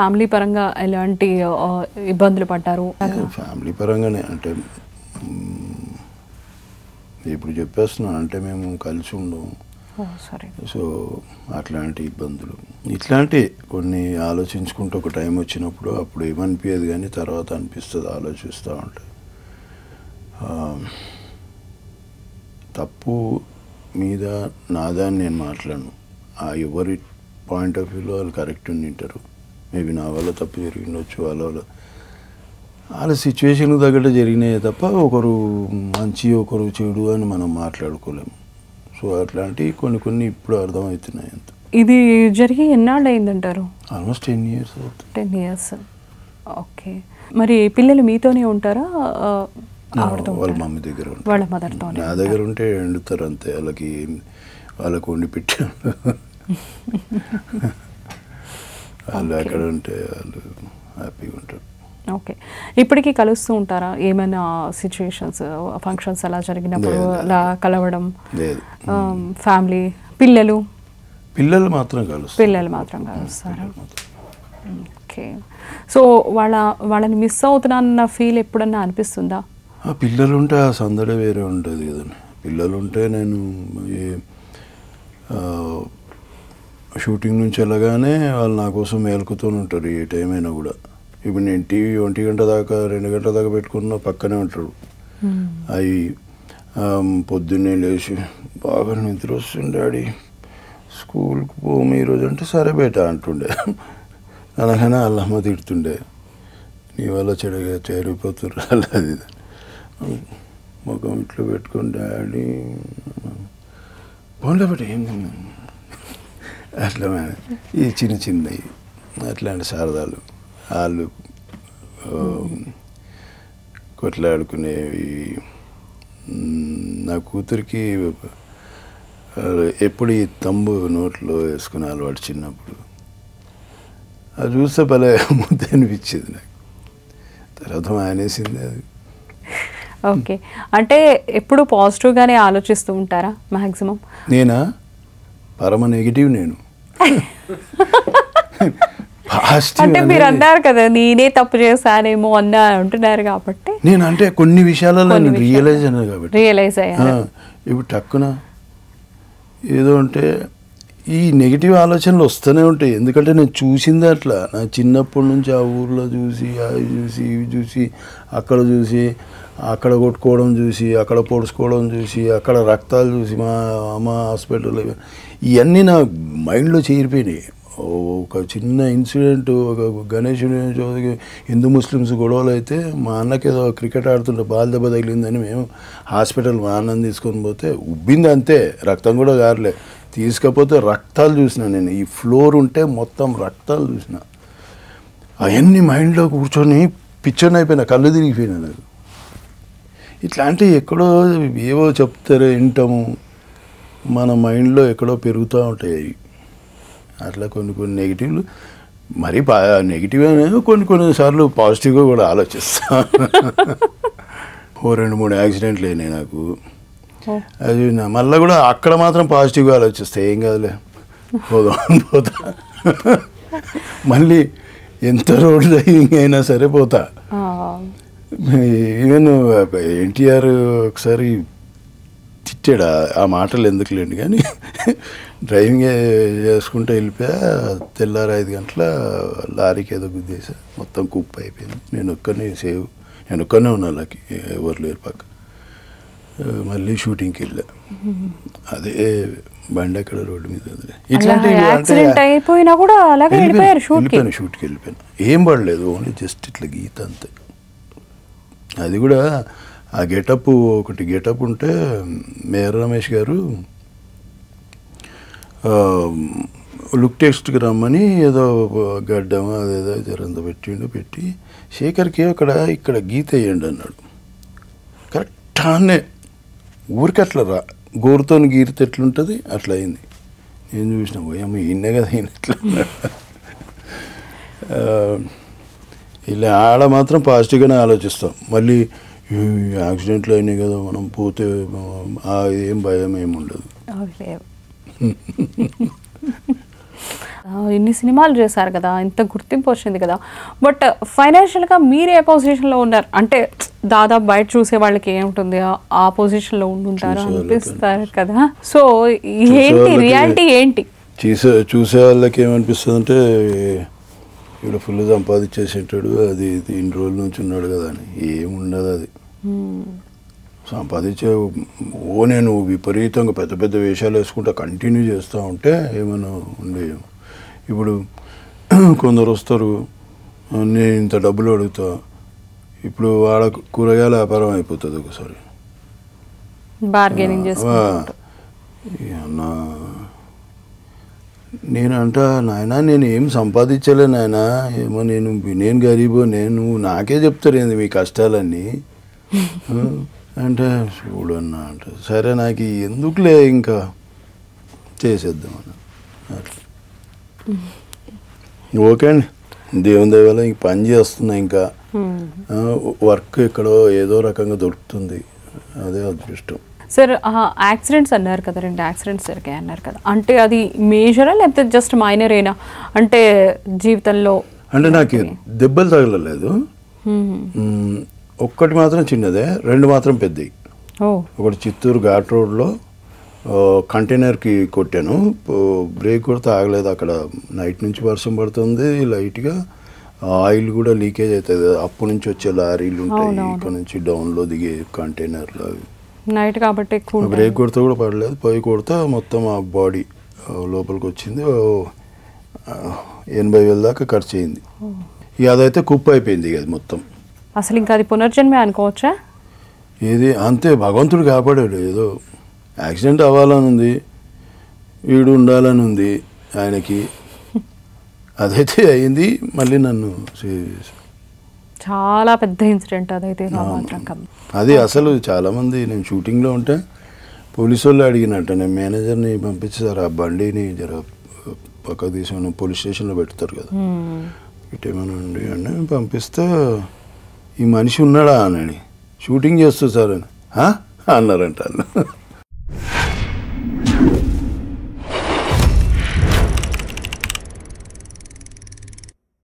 Family పరంగా ఎలాంటి ఇబ్బందులు పడ్డారు? ఫ్యామిలీ పరంగానే అంటే ఇప్పుడు చెప్పేస్తున్నాను అంటే మేము కలిసి ఉండం. ఓ సరే. సో అట్లాంటి ఇబ్బందులు. ఇట్లాంటి కొన్ని ఆలోచించుకుంటూ ఒక టైం వచ్చినప్పుడు అప్పుడు ఏమనిపించదు కానీ తర్వాత అనిపిస్తుంది ఆలోచిస్తూ ఉంటే. ఆ, తప్పు మీద నాదని నేను మాట్లాడను. ఆ ఎవరి పాయింట్ ఆఫ్ వ్యూలో వాళ్ళు కరెక్ట్ ఉండింటారు మేబీ నా వల్ల తప్పు జరిగిండొచ్చు వాళ్ళ వల్ల వాళ్ళ సిచ్యువేషన్కి తగ్గట్టు జరిగినాయి తప్ప ఒకరు మంచి ఒకరు చెడు అని మనం మాట్లాడుకోలేము. సో అట్లాంటివి కొన్ని కొన్ని ఇప్పుడు అర్థమవుతున్నాయి అంత. ఇది జరిగి ఎన్నాళ్ళు అయిందంటారు almost ten years ten years okay మరి పిల్లలు మీతోనే ఉంటారా? వాళ్ళ? మమ్మీ దగ్గర ఉంటారు. వాళ్ళ మదర్తోనే నా దగ్గర ఉంటే ఎండుతారు అంతే. వాళ్ళకి వాళ్ళకి వండి పెట్టాను. వాళ్ళు. ఎక్కడ ఉంటే వాళ్ళు హ్యాపీగా ఉంటారు. ఓకే ఇప్పటికీ కలుస్తూ ఉంటారా? ఏమైనా సిచ్యుయేషన్స్ ఫంక్షన్స్ అలా జరిగినప్పుడు. అలా కలవడం? లేదు. ఫ్యామిలీ పిల్లలు? పిల్లలు మాత్రం కలుస్తారు. పిల్లలు మాత్రం కలుస్తారా. ఓకే సో వాళ్ళ వాళ్ళని మిస్ అవుతున్నానన్న ఫీల్ ఎప్పుడన్నా అనిపిస్తుందా? పిల్లలు ఉంటే ఆ సందడి వేరే ఉంటుంది కదండి. పిల్లలు ఉంటే నేను షూటింగ్ నుంచి వెళ్ళగానే వాళ్ళు నా కోసం మేలుకుతూ ఉంటారు ఏ టైం అయినా కూడా. ఇప్పుడు నేను టీవీ ఒంటి గంట దాకా రెండు గంటల దాకా పెట్టుకున్న పక్కనే ఉంటారు. అవి పొద్దున్నే లేచి బాగా నిద్ర వస్తుంది డాడీ స్కూల్కి పోము ఈరోజు అంటే సరే బేట అంటుండే. అనగానే అల్లమ్మ తిడుతుండే. నీ వల్ల చెడగా చేరిపోతున్నారు అలా అది. ముఖం ఇట్లా పెట్టుకొని డాడీ. పోన్లే బట్ ఏం అట్లా ఈ చిన్న చిన్నవి అట్లాంటి శారదాలు. వాళ్ళు కొట్లాడుకునేవి. నా కూతురికి ఎప్పుడు ఈ తంబు నోట్లో వేసుకునే అలవాటు చిన్నప్పుడు. అది చూస్తే భలే ముద్ద అనిపించేది నాకు. తర్వాత మానేసింది అది. ఓకే. అంటే ఎప్పుడు పాజిటివ్గానే ఆలోచిస్తూ ఉంటారా మ్యాక్సిమం నేనా? పరమ నెగిటివ్ నేను. అంటే మీరు అన్నారు కదా నేనే తప్పు చేశానేమో అన్న అంటున్నారు కాబట్టి. నేను అంటే కొన్ని విషయాలలో నేను. రియలైజ్ అయినా కాబట్టి. రియలైజ్ అయ్యారు. ఆ, ఇప్పుడు టక్కున ఏదో అంటే ఈ నెగిటివ్ ఆలోచనలు వస్తూనే ఉంటాయి. ఎందుకంటే నేను చూసింది అట్లా. నా చిన్నప్పటి నుంచి ఆ ఊర్లో చూసి అవి చూసి ఇవి చూసి అక్కడ చూసి అక్కడ కొట్టుకోవడం చూసి అక్కడ పొడుచుకోవడం చూసి అక్కడ రక్తాలు చూసి మా అమ్మ హాస్పిటల్ ఇవన్నీ నా మైండ్లో చేరిపోయినాయి. ఒక చిన్న ఇన్సిడెంట్ ఒక గణేషుని చౌదరికి హిందూ ముస్లిమ్స్ గొడవలు అయితే మా అన్నకి ఏదో క్రికెట్ ఆడుతుంటే బాల్ దెబ్బ తగిలిందని మేము హాస్పిటల్ మా అన్నం తీసుకొని పోతే ఉబ్బింది అంతే రక్తం కూడా గారలే. తీసుకపోతే రక్తాలు చూసిన నేను ఈ ఫ్లోర్ ఉంటే మొత్తం రక్తాలు చూసిన. అవన్నీ మైండ్లో కూర్చొని పిచ్చర్ అయిపోయినా కళ్ళు తిరిగిపోయినా నాకు. ఇట్లాంటివి ఎక్కడో ఏవో చెప్తారు వింటాము. మన మైండ్లో ఎక్కడో పెరుగుతూ ఉంటాయి. అట్లా కొన్ని కొన్ని నెగిటివ్లు మరి నెగిటివ్ కొన్ని కొన్ని సార్లు పాజిటివ్గా కూడా ఆలోచిస్తా. ఓ రెండు మూడు యాక్సిడెంట్లు అయినాయి నాకు. అది మళ్ళీ కూడా అక్కడ మాత్రం పాజిటివ్గా ఆలోచిస్తే ఏం కాదులే. పోదాం పోతా. మళ్ళీ ఎంత రోడ్ డ్రైవింగ్ అయినా సరే పోతా. ఈవెన్ ఎన్టీఆర్ ఒకసారి తిట్టాడు. ఆ- మాటలు ఎందుకులేండి కానీ డ్రైవింగ్ చేసుకుంటూ వెళ్ళిపోయా. తెల్లారి ఐదు గంటల లారీకి ఏదో గుద్దేసా మొత్తం కుప్ప అయిపోయింది. నేను ఒక్కనే సేవ్ నేను ఒక్కనే ఉన్నా వాళ్ళకి ఎవరు లేరు పక్క. మళ్ళీ షూటింగ్కి వెళ్ళా. అదే బండి అక్కడ రోడ్డు మీద అయిపోయినా కూడా అలాగే వెళ్ళిపోయారు షూట్కి. వెళ్ళిపోయాను షూట్కి వెళ్ళిపోయాను. ఏం పడలేదు. ఓన్లీ జస్ట్ ఇట్లా గీత అంతే. అది కూడా ఆ గెటప్ ఒకటి గెటప్ ఉంటే మేయర్ రమేష్ గారు లుక్ టెస్ట్కి రమ్మని ఏదో గడ్డం అదేదో జరంత పెట్టిండు పెట్టి శేఖర్కి అక్కడ ఇక్కడ గీత వేయండి అన్నాడు. కరెక్ట్ అనే ఊరికి అట్లా రా. గోరుతో గీరితే ఎట్లుంటుంది? అట్లా అయింది. నేను చూసిన పోయమ్మ ఈయనే కదా ఈయన ఎట్లా ఇలా ఆడ మాత్రం పాజిటివ్గానే ఆలోచిస్తాం. మళ్ళీ యాక్సిడెంట్లు అయినాయి కదా మనం పోతే ఆ, ఏం భయం ఏమి ఉండదు. ఇన్ని సినిమాలు చేశారు కదా ఇంత గుర్తింపు వచ్చింది కదా. బట్ ఫైనాన్షియల్గా మీరు ఏ పొజిషన్లో ఉన్నారు? అంటే దాదాపు బయట చూసే వాళ్ళకి ఏముంటుంది? ఆ- పొజిషన్లో ఉండుంటారు అనిపిస్తారు కదా. సో ఏంటి రియాలిటీ ఏంటి? చూసే చూసే వాళ్ళకి ఏమనిపిస్తుంది అంటే ఇక్కడ ఫుల్ సంపాదించేసేటాడు అది ఇన్ని రోజుల నుంచి ఉన్నాడు కదా అని. ఏముండదు అది. సంపాదించే ఓ నేను విపరీతంగా పెద్ద పెద్ద వేషాలు వేసుకుంటా కంటిన్యూ చేస్తూ ఉంటే ఏమైనా ఉండే ఇప్పుడు కొందరు వస్తారు నేను ఇంత డబ్బులు అడుగుతా ఇప్పుడు వాళ్ళ కూరగాయల వ్యాపారం అయిపోతుంది ఒకసారి. బార్గెనింగ్ చేసుకుంటారు అన్నా నేను అంట నాయన నేను ఏం సంపాదించలే నాయన ఏమో నేను నేను గరీబో నేను నాకే చెప్తారు ఏంది మీ కష్టాలన్నీ. అంటే చూడన్నా అంటే సరే నాకు ఎందుకులే ఇంకా చేసేద్దాం అని అట్లా. ఓకే అండి. దేవుని దయవల్ల ఇంక పని చేస్తున్నా ఇంకా. ఆ, వర్క్ ఎక్కడో ఏదో రకంగా దొరుకుతుంది. అదే అదృష్టం. సార్ యాక్సిడెంట్స్ అన్నారు కదా రెండు యాక్సిడెంట్స్ జరిగాయి అన్నారు కదా. అంటే అది మేజరా లేకపోతే జస్ట్ మైనరేనా? అంటే జీవితంలో అంటే నాకు దెబ్బలు తగలలేదు. మ్మ్. మ్మ్, ఒక్కటి మాత్రం చిన్నదే రెండు మాత్రం పెద్దవి ఒకటి చిత్తూరు ఘాట్ రోడ్లో కంటైనర్కి కొట్టాను. బ్రేక్ కొడితే ఆగలేదు అక్కడ నైట్ నుంచి వర్షం పడుతుంది లైట్గా. ఆయిల్ కూడా లీకేజ్ అవుతుంది. అప్పటి నుంచి వచ్చే లారీలు ఉంటాయి. ఇక్కడ నుంచి డౌన్లో దిగే కంటైనర్లు అవి. నైట్ కాబట్టి ఎక్కువ. బ్రేక్ కొడితే కూడా పడలేదు పోయి కొడితే మొత్తం ఆ బాడీ లోపలికి వచ్చింది. ఎనభై వేల దాకా ఖర్చు అయింది ఇక అదైతే కుప్ప అయిపోయింది ఇక అది మొత్తం. అసలు ఇంకా అది పునర్జన్మే అనుకోవచ్చా? ఏది అంతే భగవంతుడు కాపాడాడు. ఏదో యాక్సిడెంట్ అవ్వాలని ఉంది వీడు ఉండాలని ఉంది ఆయనకి. అదైతే అయింది మళ్ళీ నన్ను చాలా పెద్ద ఇన్సిడెంట్ అదైతే అది అసలు చాలామంది నేను షూటింగ్లో ఉంటే పోలీసు వాళ్ళు అడిగినట్ట నేను మేనేజర్ని పంపించారు ఆ బండిని జర పక్కకు తీసి పోలీస్ స్టేషన్లో పెడతారు కదా. ఇటేమైనా ఉండి అని పంపిస్తే ఈ మనిషి ఉన్నాడా అని. షూటింగ్ చేస్తూ సార్ అని. అన్నారంట.